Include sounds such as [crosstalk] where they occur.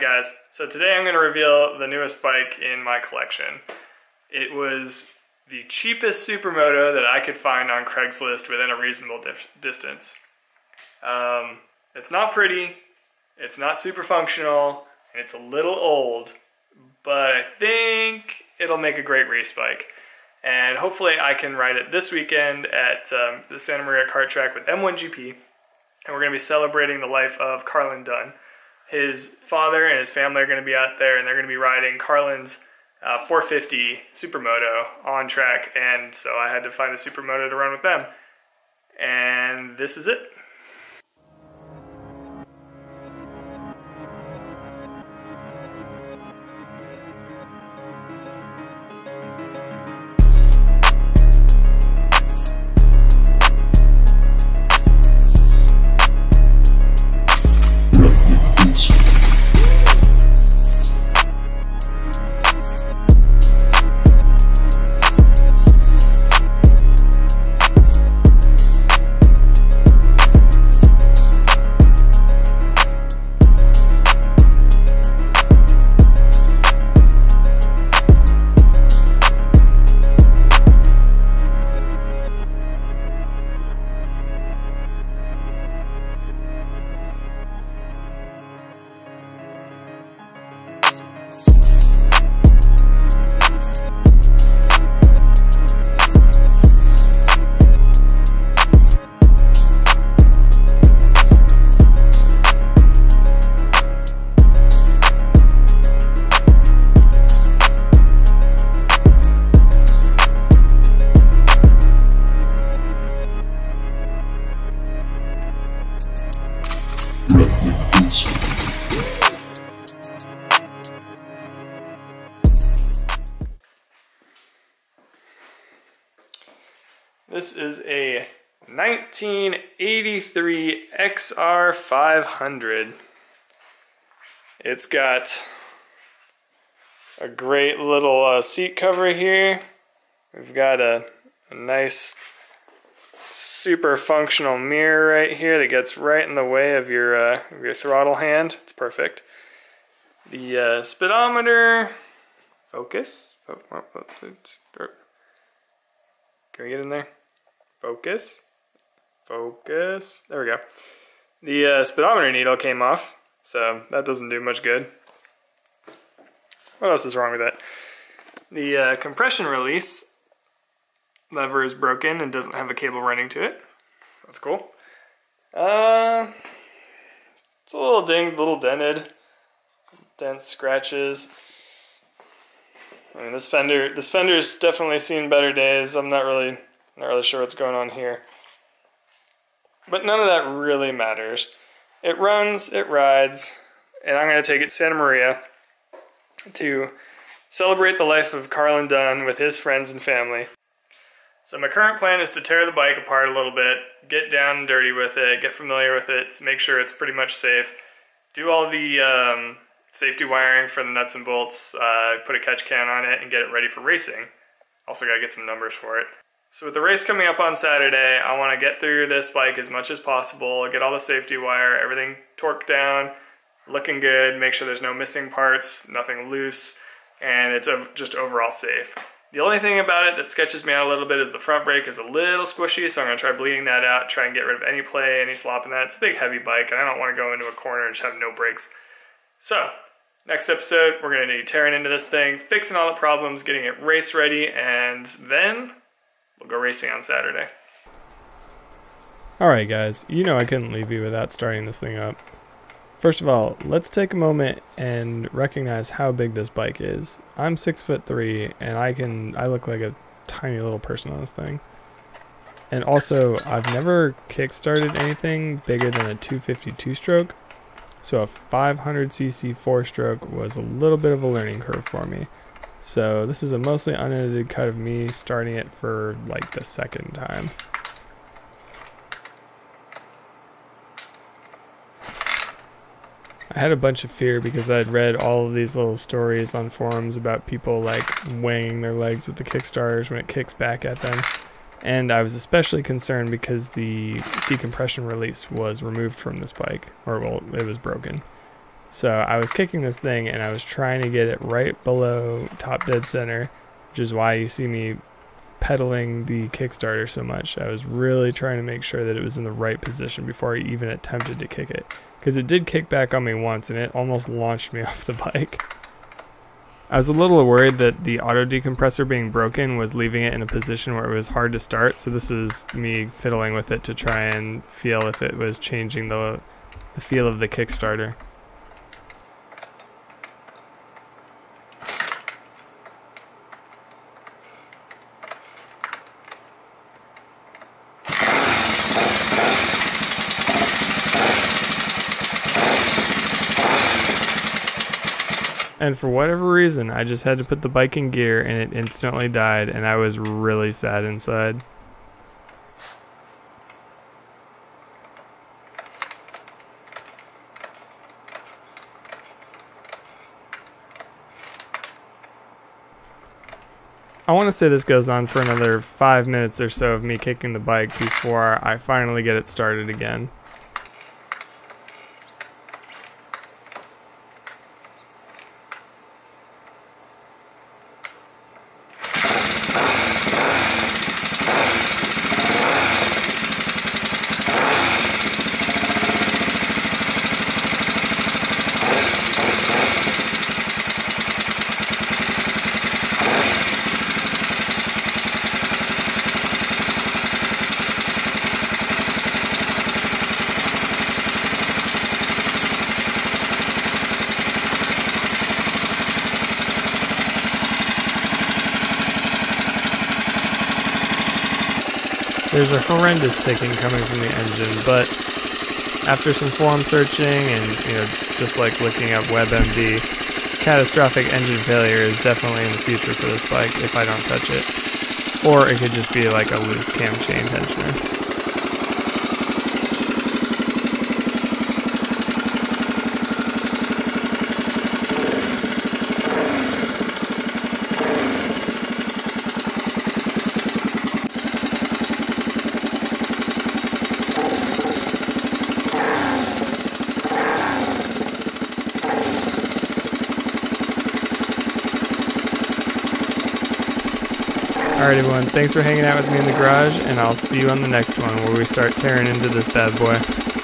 Guys, so today I'm going to reveal the newest bike in my collection. It was the cheapest supermoto that I could find on Craigslist within a reasonable distance. Um, it's not pretty, it's not super functional, and it's a little old, but I think it'll make a great race bike. And hopefully I can ride it this weekend at um, the Santa Maria kart track with M1GP, and we're going to be celebrating the life of Carlin Dunne his father and his family are going to be out there and they're going to be riding Carlin's uh, 450 Supermoto on track. And so I had to find a Supermoto to run with them. And this is it. This is a 1983 XR500. It's got a great little uh, seat cover here. We've got a, a nice super functional mirror right here that gets right in the way of your, uh, of your throttle hand. It's perfect. The uh, speedometer, focus. Can we get in there? Focus. Focus. There we go. The uh, speedometer needle came off, so that doesn't do much good. What else is wrong with it? The uh, compression release lever is broken and doesn't have a cable running to it. That's cool. Uh, it's a little dinged, little dented. Dents, scratches. I mean, this fender, this fender's definitely seen better days. I'm not really not really sure what's going on here. But none of that really matters. It runs, it rides, and I'm going to take it to Santa Maria to celebrate the life of Carlin Dunne with his friends and family. So my current plan is to tear the bike apart a little bit, get down and dirty with it, get familiar with it, make sure it's pretty much safe, do all the um, safety wiring for the nuts and bolts, uh, put a catch can on it, and get it ready for racing. Also gotta get some numbers for it. So with the race coming up on Saturday, I want to get through this bike as much as possible, get all the safety wire, everything torqued down, looking good, make sure there's no missing parts, nothing loose, and it's just overall safe. The only thing about it that sketches me out a little bit is the front brake is a little squishy, so I'm going to try bleeding that out, try and get rid of any play, any slop in that. It's a big heavy bike, and I don't want to go into a corner and just have no brakes. So, next episode, we're going to be tearing into this thing, fixing all the problems, getting it race ready, and then We'll go racing on Saturday. Alright guys, you know I couldn't leave you without starting this thing up. First of all, let's take a moment and recognize how big this bike is. I'm six foot three and I can I look like a tiny little person on this thing. And also, I've never kick-started anything bigger than a 252 stroke, so a 500cc four stroke was a little bit of a learning curve for me. So this is a mostly unedited cut of me starting it for like the second time. I had a bunch of fear because I'd read all of these little stories on forums about people like weighing their legs with the Kickstarters when it kicks back at them. And I was especially concerned because the decompression release was removed from this bike, or well, it was broken. So I was kicking this thing and I was trying to get it right below top dead center, which is why you see me pedaling the Kickstarter so much. I was really trying to make sure that it was in the right position before I even attempted to kick it. Because it did kick back on me once and it almost launched me [laughs] off the bike. I was a little worried that the auto decompressor being broken was leaving it in a position where it was hard to start, so this was me fiddling with it to try and feel if it was changing the, the feel of the Kickstarter. And for whatever reason, I just had to put the bike in gear and it instantly died, and I was really sad inside. I want to say this goes on for another five minutes or so of me kicking the bike before I finally get it started again. There's a horrendous ticking coming from the engine, but after some forum searching and you know just like looking up WebMD, catastrophic engine failure is definitely in the future for this bike if I don't touch it. Or it could just be like a loose cam chain tensioner. Alright everyone, thanks for hanging out with me in the garage, and I'll see you on the next one where we start tearing into this bad boy.